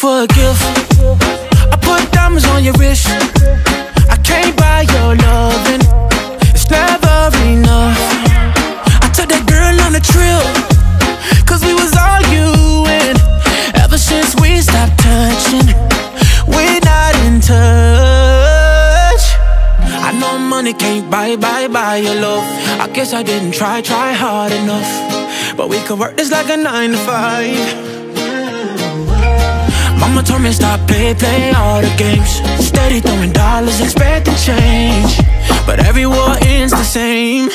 for a gift. I put diamonds on your wrist. Money can't buy, buy, buy your love. I guess I didn't try, try hard enough. But we could work this like a nine to five. Mama told me stop, play, play all the games Steady throwing dollars, expecting change But every war ends the same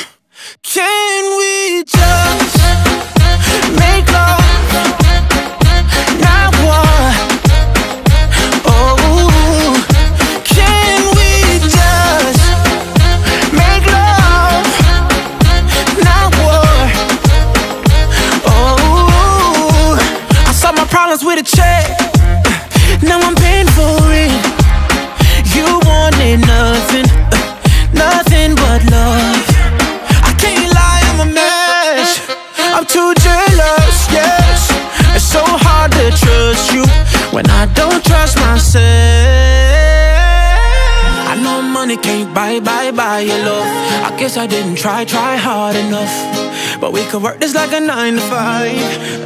buy, buy, buy your love. I guess I didn't try, try hard enough. But we could work this like a nine to five.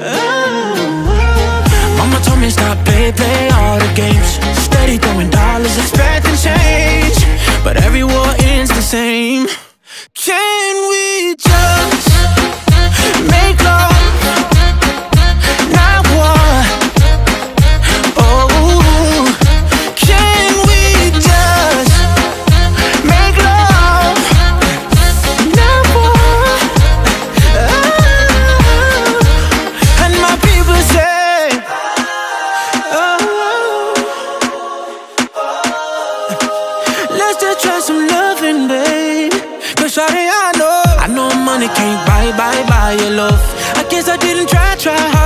Oh. Mama told me stop, play, play all the games Steady throwing dollars, expecting change But every war ends the same Can some loving, babe. Cause shawty, I know, I know money can't buy, buy, buy your love. I guess I didn't try, try hard